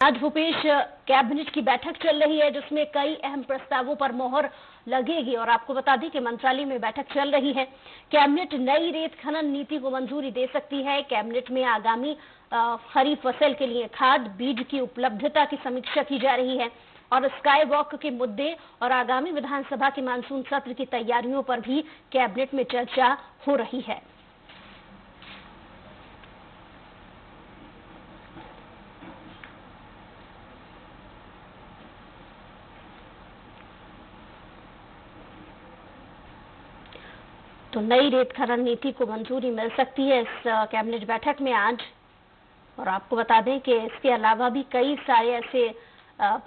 आज भूपेश कैबिनेट की बैठक चल रही है, जिसमें कई अहम प्रस्तावों पर मोहर लगेगी और आपको बता दें कि मंत्रालय में बैठक चल रही है। कैबिनेट नई रेत खनन नीति को मंजूरी दे सकती है। कैबिनेट में आगामी खरीफ फ़सल के लिए खाद, बीज की उपलब्धता की समीक्षा की जा रही है और स्काई वॉक के मुद्दे और आगामी विधानसभा के मानसून सत्र की तैयारियों पर भी कैबिनेट में चर्चा हो रही है। तो नई रेत खनन नीति को मंजूरी मिल सकती है इस कैबिनेट बैठक में आज। और आपको बता दें कि इसके अलावा भी कई सारे ऐसे आ,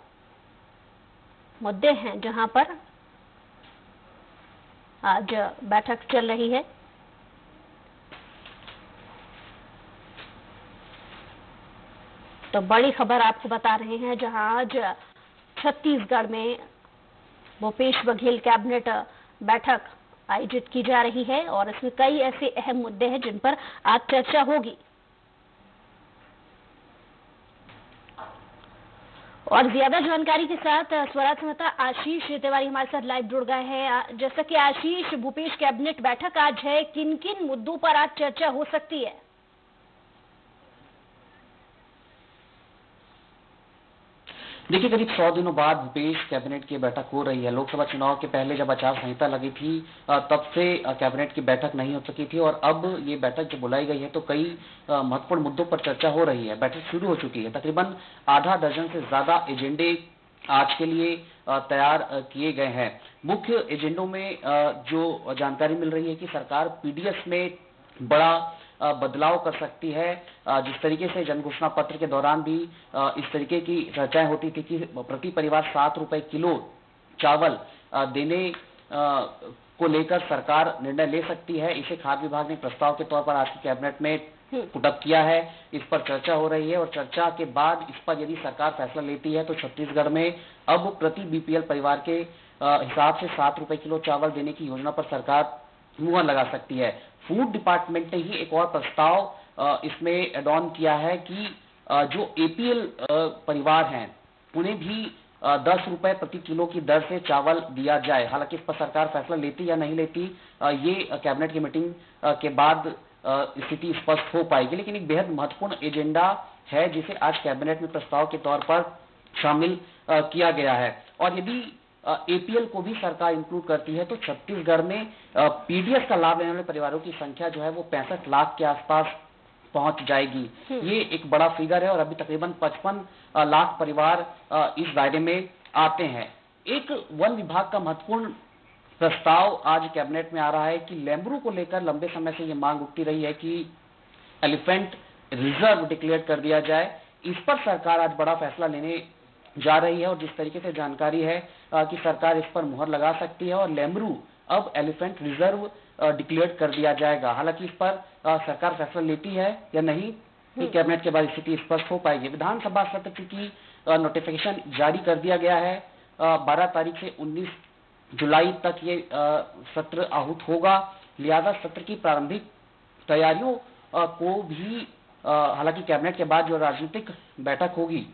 मुद्दे हैं जहाँ पर आज बैठक चल रही है। तो बड़ी खबर आपको बता रहे हैं जहाँ आज छत्तीसगढ़ में भूपेश बघेल कैबिनेट बैठक आयोजित की जा रही है और इसमें कई ऐसे अहम मुद्दे हैं जिन पर आज चर्चा होगी। और ज़्यादा जानकारी के साथ स्वराज समता आशीष तिवारी हमारे साथ लाइव जुड़ गए हैं। जैसा कि आशीष, भूपेश कैबिनेट बैठक आज है। किन किन मुद्दों पर आज चर्चा हो सकती है? देखिए, करीब सौ दिनों बाद भूपेश कैबिनेट की बैठक हो रही है। लोकसभा चुनाव के पहले जब आचार संहिता लगी थी तब से कैबिनेट की बैठक नहीं हो सकी थी और अब ये बैठक जो बुलाई गई है तो कई महत्वपूर्ण मुद्दों पर चर्चा हो रही है। बैठक शुरू हो चुकी है। तकरीबन आधा दर्जन से ज़्यादा एजेंडे आज के लिए तैयार किए गए हैं। मुख्य एजेंडों में जो जानकारी मिल रही है कि सरकार पीडीएस में बड़ा बदलाव कर सकती है। जिस तरीके से जन घोषणा पत्र के दौरान भी इस तरीके की चर्चाएँ होती थी कि प्रति परिवार सात रुपए किलो चावल देने को लेकर सरकार निर्णय ले सकती है। इसे खाद्य विभाग ने प्रस्ताव के तौर पर आज की कैबिनेट में पुटअप किया है। इस पर चर्चा हो रही है और चर्चा के बाद इस पर यदि सरकार फैसला लेती है तो छत्तीसगढ़ में अब प्रति बीपीएल परिवार के हिसाब से सात रुपए किलो चावल देने की योजना पर सरकार मुहर लगा सकती है। फ़ूड डिपार्टमेंट ने ही एक और प्रस्ताव इसमें एड ऑन किया है कि जो एपीएल परिवार हैं, उन्हें भी दस रुपए प्रति किलो की दर से चावल दिया जाए। हालाँकि इस पर सरकार फैसला लेती या नहीं लेती ये कैबिनेट की मीटिंग के बाद स्थिति स्पष्ट हो पाएगी। लेकिन एक बेहद महत्वपूर्ण एजेंडा है, जिसे आज कैबिनेट में प्रस्ताव के तौर पर शामिल किया गया है। और यदि एपीएल को भी सरकार इंक्लूड करती है तो छत्तीसगढ़ में पीडीएस का लाभ लेने वाले परिवारों की संख्या जो है वो पैंसठ लाख के आसपास पहुँच जाएगी। हम्म। ये एक बड़ा फिगर है और अभी तकरीबन 55 लाख परिवार इस दायरे में आते हैं। एक वन विभाग का महत्वपूर्ण प्रस्ताव आज कैबिनेट में आ रहा है कि लेम्बरू को लेकर लंबे समय से ये मांग उठती रही है कि एलिफेंट रिज़र्व डिक्लेयर कर दिया जाए। इस पर सरकार आज बड़ा फैसला लेने जा रही है और जिस तरीके से जानकारी है कि सरकार इस पर मुहर लगा सकती है और लेमरू अब एलिफेंट रिज़र्व डिक्लेयर कर दिया जाएगा। हालाँकि इस पर सरकार फैसला लेती है या नहीं हम्म। कैबिनेट के बाद स्थिति स्पष्ट हो पाएगी। विधानसभा सत्र की नोटिफिकेशन जारी कर दिया गया है। बारह तारीख से उन्नीस जुलाई तक ये सत्र आहूत होगा। लिहाजा सत्र की प्रारंभिक तैयारियों को भी हालाँकि कैबिनेट के बाद जो राजनीतिक बैठक होगी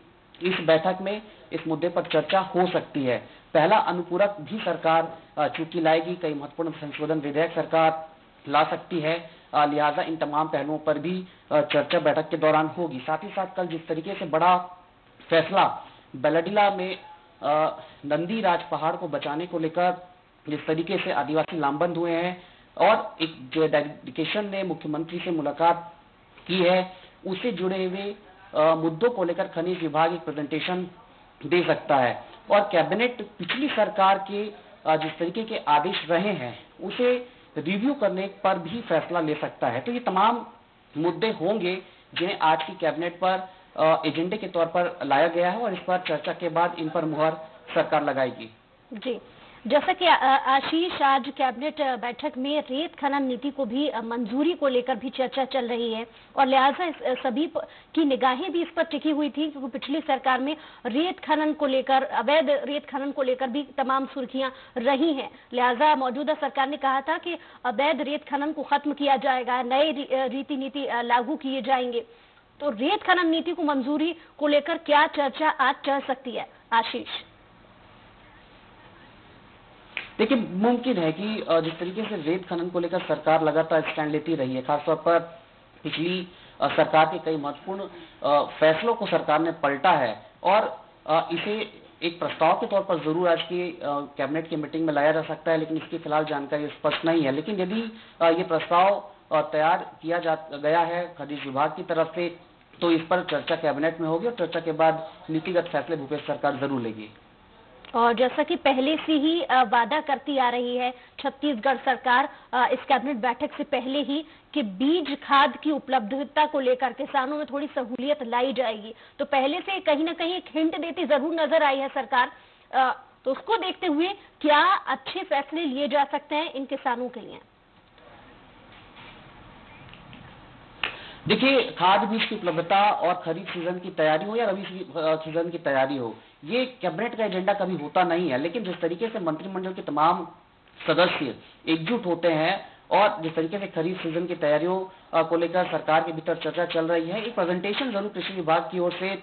इस बैठक में इस मुद्दे पर चर्चा हो सकती है। पहला अनुपूरक भी सरकार चूँकि लाएगी कई महत्वपूर्ण संशोधन विधेयक सरकार ला सकती है। लिहाजा इन तमाम पहलुओं पर भी चर्चा बैठक के दौरान होगी। साथ ही साथ कल जिस तरीके से बड़ा फैसला बेलाडिला में नंदी राज पहाड़ को बचाने को लेकर जिस तरीके से आदिवासी लामबंद हुए हैं और एक डेडिकेशन ने मुख्यमंत्री से मुलाकात की है उससे जुड़े हुए मुद्दों को लेकर खनिज विभाग एक प्रेजेंटेशन दे सकता है। और कैबिनेट पिछली सरकार के जिस तरीके के आदेश रहे हैं, उसे रिव्यू करने पर भी फैसला ले सकता है। तो ये तमाम मुद्दे होंगे जिन्हें आज की कैबिनेट पर एजेंडे के तौर पर लाया गया है और इस पर चर्चा के बाद इन पर मुहर सरकार लगाएगी। जी। जैसा कि आशीष आज कैबिनेट बैठक में रेत खनन नीति को भी मंजूरी को लेकर भी चर्चा चल रही है। और लिहाजा सभी की निगाहें भी इस पर टिकी हुई थी क्योंकि पिछली सरकार में रेत खनन को लेकर, अवैध रेत खनन को लेकर भी तमाम सुर्खियाँ रही हैं। लिहाजा मौजूदा सरकार ने कहा था कि अवैध रेत खनन को खत्म किया जाएगा, नए रीति नीति लागू किए जाएँगे। तो रेत खनन नीति को मंजूरी को लेकर क्या चर्चा आज चल सकती है? आशीष। देखिए, मुमकिन है कि जिस तरीके से रेत खनन को लेकर सरकार लगातार स्टैंड लेती रही है, खासतौर पर पिछली सरकार के कई महत्वपूर्ण फैसलों को सरकार ने पलटा है और इसे एक प्रस्ताव के तौर पर ज़रूर आज की कैबिनेट की मीटिंग में लाया जा सकता है, लेकिन इसकी फ़िलहाल जानकारी स्पष्ट नहीं है। लेकिन यदि ये प्रस्ताव तैयार किया जा, गया है खनिज विभाग की तरफ़ से तो इस पर चर्चा कैबिनेट में होगी और चर्चा के बाद नीतिगत फैसले भूपेश सरकार ज़रूर लेगी। और जैसा कि पहले से ही वादा करती आ रही है छत्तीसगढ़ सरकार इस कैबिनेट बैठक से पहले ही कि बीज खाद की उपलब्धता को लेकर किसानों में थोड़ी सहूलियत लाई जाएगी। तो पहले से कहीं ना कहीं एक हिंट देती ज़रूर नज़र आई है सरकार। तो उसको देखते हुए क्या अच्छे फैसले लिए जा सकते हैं इन किसानों के लिए? देखिए, खाद बीज की उपलब्धता और खरीफ सीज़न की तैयारी हो या रबी सीज़न की तैयारी हो, ये कैबिनेट का एजेंडा कभी होता नहीं है। लेकिन जिस तरीके से मंत्रिमंडल के तमाम सदस्य एकजुट होते हैं और जिस तरीके से खरीफ सीज़न की तैयारियों को लेकर सरकार के भीतर चर्चा चल रही है, एक प्रेजेंटेशन ज़रूर कृषि विभाग की ओर से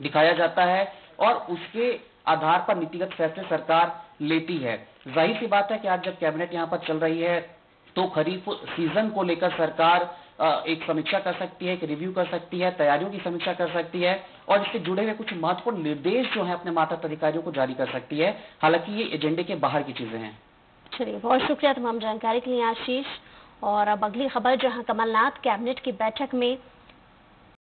दिखाया जाता है और उसके आधार पर नीतिगत फैसले सरकार लेती है। ज़ाहिर सी बात है कि आज जब कैबिनेट यहाँ पर चल रही है तो खरीफ सीज़न को लेकर सरकार एक समीक्षा कर सकती है, एक रिव्यू कर सकती है, तैयारियों की समीक्षा कर सकती है और इससे जुड़े हुए कुछ महत्वपूर्ण निर्देश जो है अपने माता अधिकारियों को जारी कर सकती है। हालाँकि ये एजेंडे के बाहर की चीज़ें हैं। चलिए, बहुत शुक्रिया तमाम जानकारी के लिए आशीष। और अब अगली खबर, जहाँ कमलनाथ कैबिनेट की बैठक में